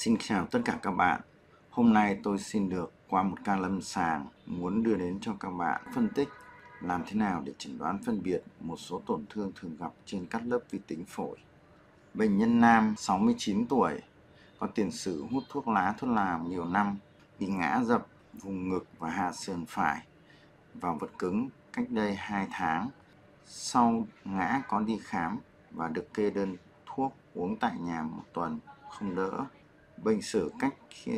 Xin chào tất cả các bạn. Hôm nay tôi xin được qua một ca lâm sàng muốn đưa đến cho các bạn phân tích làm thế nào để chẩn đoán phân biệt một số tổn thương thường gặp trên các lớp vi tính phổi. Bệnh nhân nam 69 tuổi có tiền sử hút thuốc lá thuốc lào nhiều năm, bị ngã dập vùng ngực và hạ sườn phải vào vật cứng cách đây 2 tháng. Sau ngã có đi khám và được kê đơn thuốc uống tại nhà một tuần không đỡ. Bệnh sử cách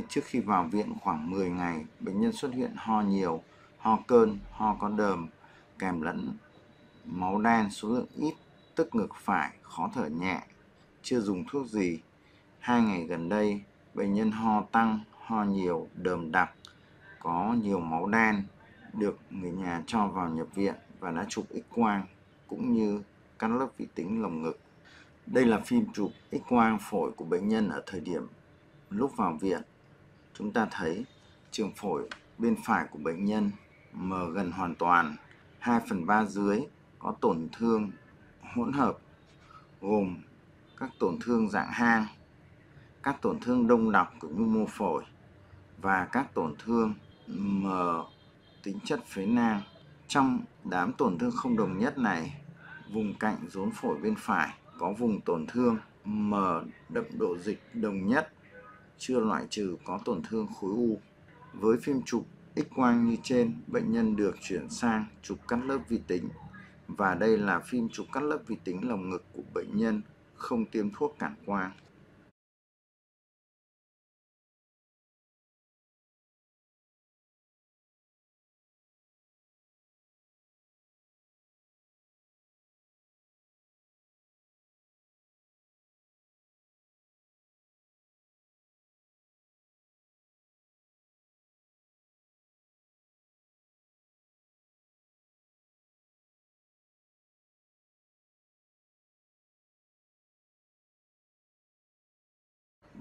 trước khi vào viện khoảng 10 ngày, bệnh nhân xuất hiện ho nhiều, ho cơn, ho có đờm, kèm lẫn máu đen số lượng ít, tức ngực phải, khó thở nhẹ, chưa dùng thuốc gì. Hai ngày gần đây, bệnh nhân ho tăng, ho nhiều, đờm đặc, có nhiều máu đen, được người nhà cho vào nhập viện và đã chụp x-quang cũng như các lớp vi tính lồng ngực. Đây là phim chụp x-quang phổi của bệnh nhân ở thời điểm lúc vào viện. Chúng ta thấy trường phổi bên phải của bệnh nhân mờ gần hoàn toàn, 2 phần 3 dưới có tổn thương hỗn hợp gồm các tổn thương dạng hang, các tổn thương đông đặc của nhu mô phổi và các tổn thương mờ tính chất phế nang. Trong đám tổn thương không đồng nhất này, vùng cạnh rốn phổi bên phải có vùng tổn thương mờ đậm độ dịch đồng nhất, chưa loại trừ có tổn thương khối u. Với phim chụp X-quang như trên, bệnh nhân được chuyển sang chụp cắt lớp vi tính và đây là phim chụp cắt lớp vi tính lồng ngực của bệnh nhân không tiêm thuốc cản quang.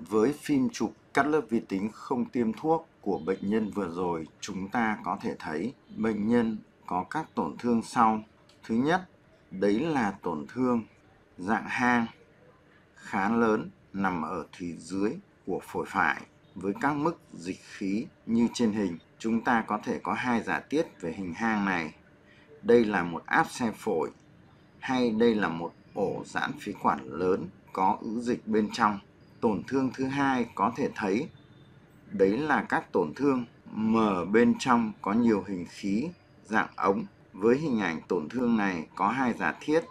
Với phim chụp cắt lớp vi tính không tiêm thuốc của bệnh nhân vừa rồi, chúng ta có thể thấy bệnh nhân có các tổn thương sau. Thứ nhất, đấy là tổn thương dạng hang khá lớn nằm ở thùy dưới của phổi phải với các mức dịch khí như trên hình. Chúng ta có thể có hai giả tiết về hình hang này. Đây là một áp xe phổi hay đây là một ổ giãn phế quản lớn có ứ dịch bên trong tổn thương thứ hai có thể thấy. Đấy là các tổn thương mở bên trong có nhiều hình khí, dạng ống. Với hình ảnh tổn thương này có hai giả thiết.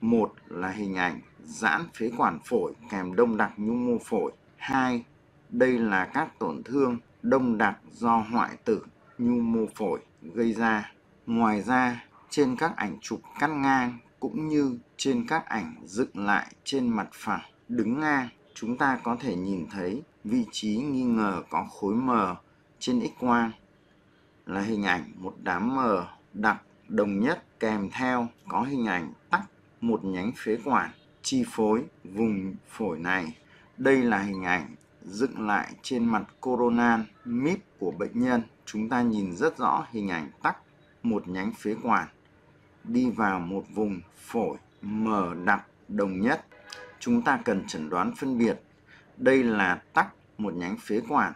Một là hình ảnh giãn phế quản phổi kèm đông đặc nhu mô phổi. Hai, đây là các tổn thương đông đặc do hoại tử nhu mô phổi gây ra. Ngoài ra, trên các ảnh chụp cắt ngang cũng như trên các ảnh dựng lại trên mặt phẳng đứng ngang chúng ta có thể nhìn thấy vị trí nghi ngờ có khối mờ trên x-quang là hình ảnh một đám mờ đặc đồng nhất kèm theo có hình ảnh tắc một nhánh phế quản chi phối vùng phổi này. Đây là hình ảnh dựng lại trên mặt coronal mip của bệnh nhân. Chúng ta nhìn rất rõ hình ảnh tắc một nhánh phế quản đi vào một vùng phổi mờ đặc đồng nhất chúng ta cần chẩn đoán phân biệt đây là tắc một nhánh phế quản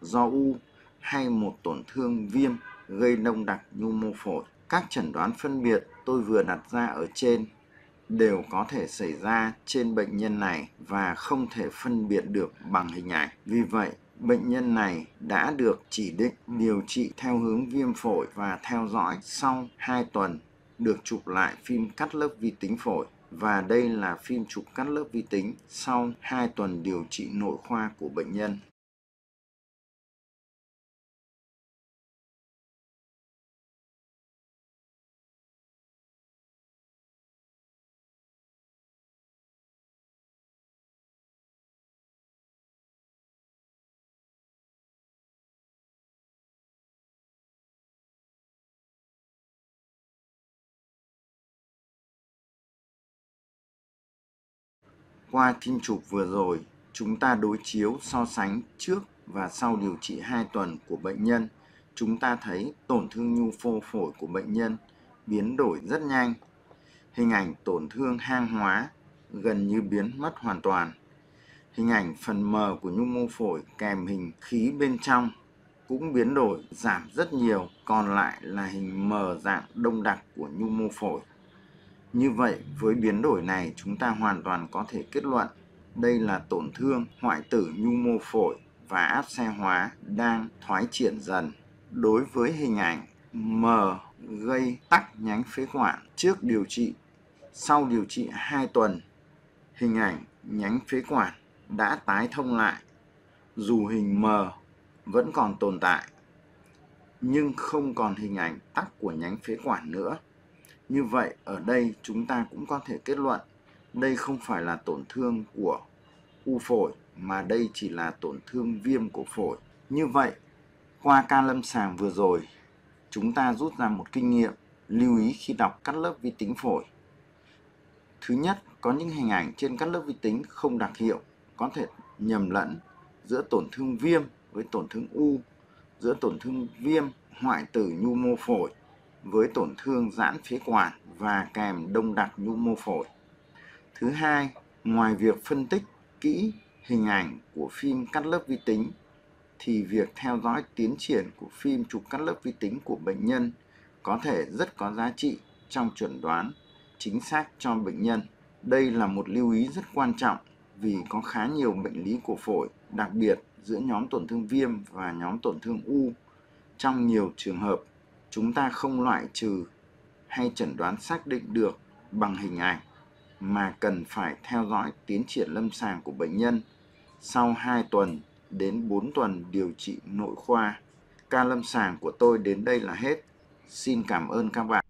do u hay một tổn thương viêm gây đông đặc nhu mô phổi. Các chẩn đoán phân biệt tôi vừa đặt ra ở trên đều có thể xảy ra trên bệnh nhân này và không thể phân biệt được bằng hình ảnh. Vì vậy, bệnh nhân này đã được chỉ định điều trị theo hướng viêm phổi và theo dõi sau 2 tuần được chụp lại phim cắt lớp vi tính phổi và đây là phim chụp cắt lớp vi tính sau 2 tuần điều trị nội khoa của bệnh nhân. Qua phim chụp vừa rồi, chúng ta đối chiếu so sánh trước và sau điều trị 2 tuần của bệnh nhân. Chúng ta thấy tổn thương nhu phô phổi của bệnh nhân biến đổi rất nhanh. Hình ảnh tổn thương hang hóa gần như biến mất hoàn toàn. Hình ảnh phần mờ của nhu mô phổi kèm hình khí bên trong cũng biến đổi giảm rất nhiều, còn lại là hình mờ dạng đông đặc của nhu mô phổi. Như vậy, với biến đổi này chúng ta hoàn toàn có thể kết luận đây là tổn thương hoại tử nhu mô phổi và áp xe hóa đang thoái triển dần. Đối với hình ảnh m gây tắc nhánh phế quản trước điều trị, sau điều trị 2 tuần, hình ảnh nhánh phế quản đã tái thông lại dù hình mờ vẫn còn tồn tại nhưng không còn hình ảnh tắc của nhánh phế quản nữa. Như vậy ở đây chúng ta cũng có thể kết luận đây không phải là tổn thương của u phổi mà đây chỉ là tổn thương viêm của phổi. Như vậy qua ca lâm sàng vừa rồi chúng ta rút ra một kinh nghiệm lưu ý khi đọc cắt lớp vi tính phổi. Thứ nhất, có những hình ảnh trên cắt lớp vi tính không đặc hiệu có thể nhầm lẫn giữa tổn thương viêm với tổn thương u, giữa tổn thương viêm hoại tử nhu mô phổi với tổn thương giãn phế quản và kèm đông đặc nhu mô phổi. Thứ hai, ngoài việc phân tích kỹ hình ảnh của phim cắt lớp vi tính thì việc theo dõi tiến triển của phim chụp cắt lớp vi tính của bệnh nhân có thể rất có giá trị trong chuẩn đoán chính xác cho bệnh nhân. Đây là một lưu ý rất quan trọng vì có khá nhiều bệnh lý của phổi, đặc biệt giữa nhóm tổn thương viêm và nhóm tổn thương u. Trong nhiều trường hợp, chúng ta không loại trừ hay chẩn đoán xác định được bằng hình ảnh, mà cần phải theo dõi tiến triển lâm sàng của bệnh nhân sau 2 tuần đến 4 tuần điều trị nội khoa. Ca lâm sàng của tôi đến đây là hết. Xin cảm ơn các bạn.